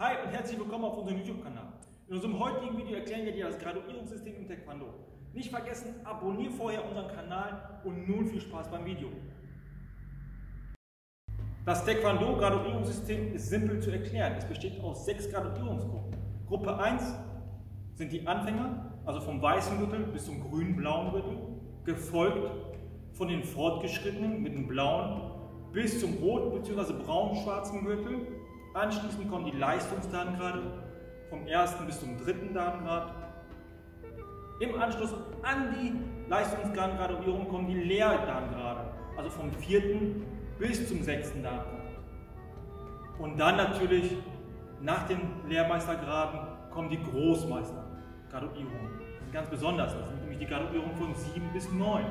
Hi und herzlich willkommen auf unserem YouTube-Kanal. In unserem heutigen Video erklären wir dir das Graduierungssystem im Taekwondo. Nicht vergessen, abonniere vorher unseren Kanal und nun viel Spaß beim Video. Das Taekwondo-Graduierungssystem ist simpel zu erklären. Es besteht aus sechs Graduierungsgruppen. Gruppe 1 sind die Anfänger, also vom weißen Gürtel bis zum grün-blauen Gürtel, gefolgt von den Fortgeschrittenen mit dem blauen bis zum rot- bzw. braun-schwarzen Gürtel. Anschließend kommen die Leistungsdatengrade vom ersten bis zum dritten Datengrad. Im Anschluss an die Leistungsgraduierung kommen die Lehrdatengrade, also vom vierten bis zum sechsten Datengrad. Und dann natürlich nach den Lehrmeistergraden kommen die Großmeistergraduierungen. Ganz besonders, das sind nämlich die Graduierungen von 7 bis 9.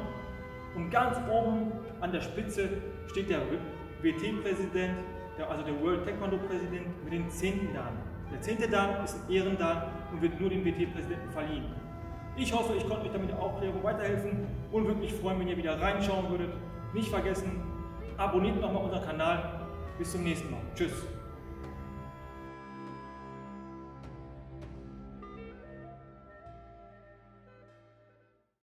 Und ganz oben an der Spitze steht der WT-Präsident, also der World Taekwondo-Präsident mit den 10. Dan. Der 10. Dan ist ein Ehrendan und wird nur dem WT-Präsidenten verliehen. Ich hoffe, ich konnte euch damit der Aufklärung weiterhelfen und würde mich freuen, wenn ihr wieder reinschauen würdet. Nicht vergessen, abonniert nochmal unseren Kanal. Bis zum nächsten Mal. Tschüss.